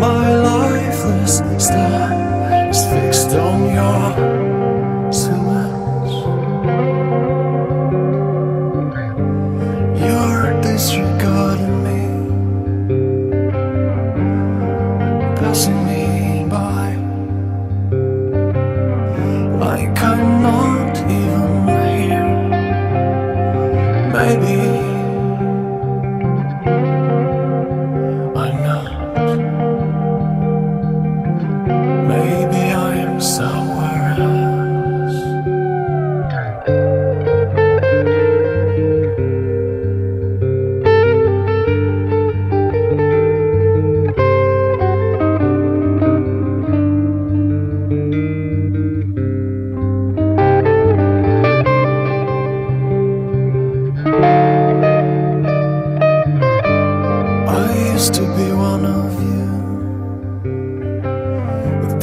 My lifeless stare is fixed on your silhouette. You're disregarding me, passing me by, like I'm not even here. Maybe.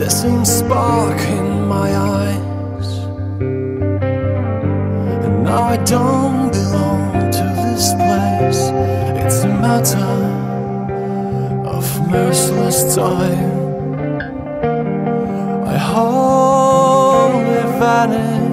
missing spark in my eyes. And now I don't belong to this place. It's a matter of merciless time. I wholly vanish.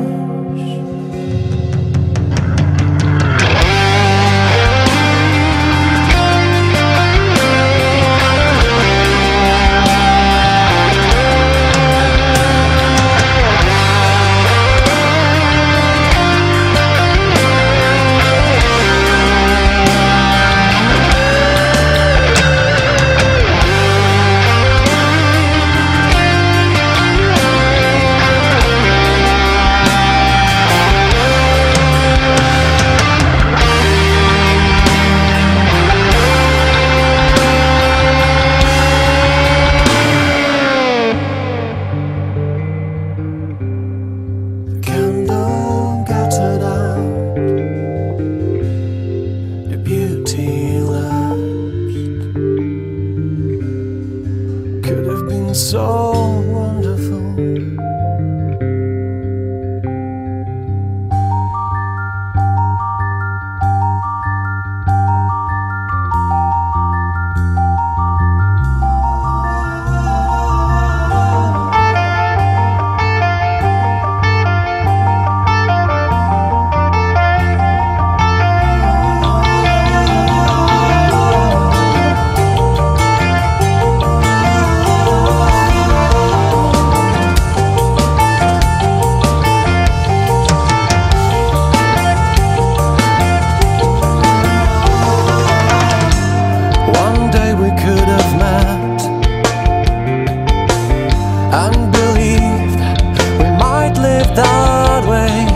away.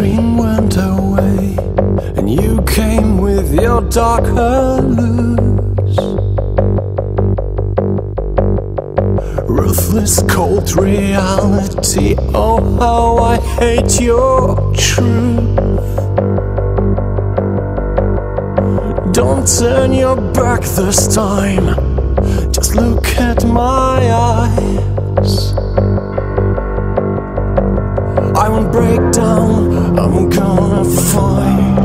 Dream went away, and you came with your darker lures. Ruthless, cold reality. Oh, how I hate your truth. Don't turn your back this time. Just look at my eyes. I won't break down I'm gonna you.